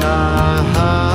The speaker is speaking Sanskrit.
my heart.